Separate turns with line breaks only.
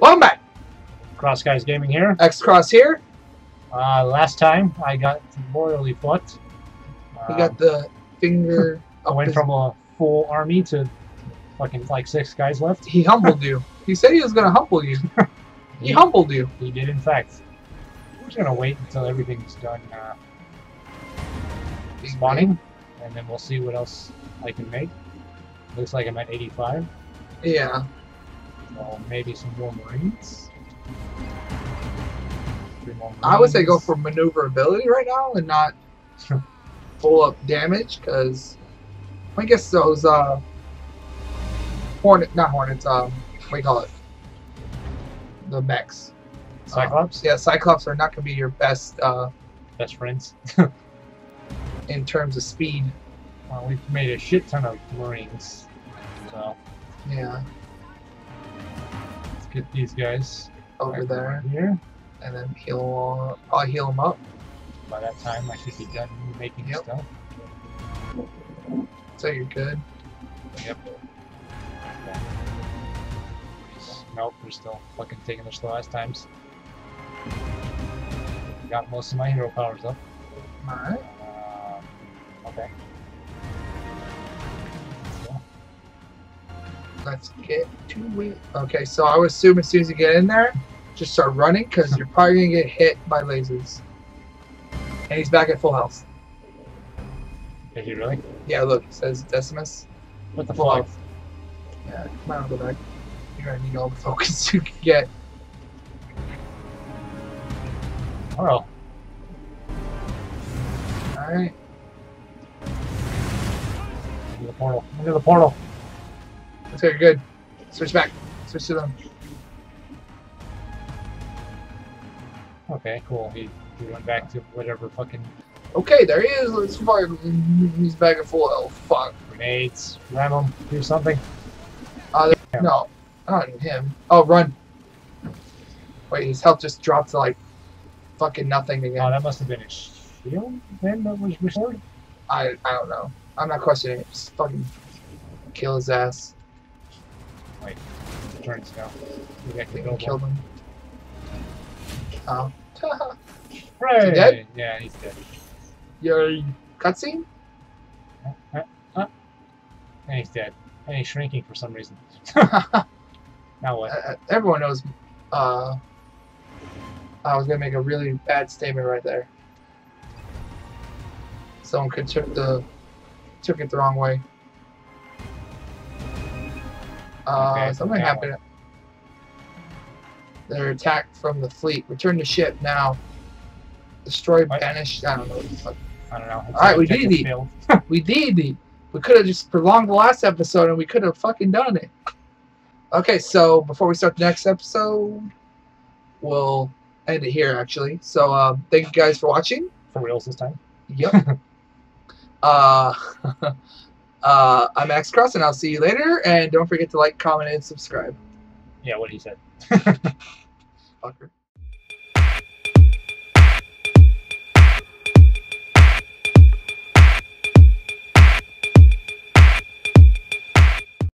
Welcome back.
CrossSkies Gaming here.
X Cross here.
Uh, last time I got royally fucked.
We
Um,
got the finger.
I went
his-
from a full army to fucking like six guys left.
He humbled you. He said he was gonna humble you. He humbled you.
He did, in fact. We're just gonna wait until everything's done uh, spawning, and then we'll see what else I can make. Looks like I'm at 85,
Yeah.
So maybe some more marines. Three more
I would say go for maneuverability right now and not full up damage because I guess those uh hornet not hornets um what do you call it? The mechs.
Cyclops,
yeah cyclops are not gonna be your best uh
best friends.
in terms of speed.
Well, we've made a shit ton of marines, so.
Yeah
get these guys
over there
here.
and then heal I'll heal them up
By that time, I should be done making
Yep.
stuff.
so you're good
Yep. Nope, they're still fucking taking their slow ass times. Got most of my hero powers up.
all right
Um, okay. Let's
get to it okay so I would assume as soon as you get in there just start running because you're probably gonna get hit by lasers and he's back at full health
Is he really?
Yeah, look, it says Decimus.
What the
Full
fuck?
health. Yeah, come on, go back. You're gonna need all the focus you can get.
Oh,
Alright.
into the portal. Into the portal.
Okay, you're good. Switch back. Switch to them.
Okay, cool. He, he went back to whatever fucking
Okay, there he is. Let's fire. He's back at full health. Fuck.
grenades. Ram him. Do something.
Uh, no, not him. Oh, run. Wait, his health just dropped to like fucking nothing again.
Oh, that must have been a shield then that was restored?
I I don't know. I'm not questioning it. Just fucking kill his ass.
Turns now. We got to
Think
go
we killed him. Oh.
Hooray!
dead?
Yeah, he's dead.
Your cutscene? Huh?
And he's dead. And he's shrinking for some reason. now what?
Uh, everyone knows. Uh, I was gonna make a really bad statement right there. Someone could took the took it the wrong way. Uh,
Okay,
something happened. They're attacked from the fleet. Return to ship now. Destroy,
What?
banish. I don't know. what the fuck.
I don't know. It's
Alright, we did it. We did it. We could have just prolonged the last episode and we could have fucking done it. Okay, so before we start the next episode, we'll end it here actually. So uh, thank you guys for watching.
For reals this time.
Yep. uh, uh, I'm Max Cross and I'll see you later. And don't forget to like, comment, and subscribe.
Yeah, what he said.
Fucker.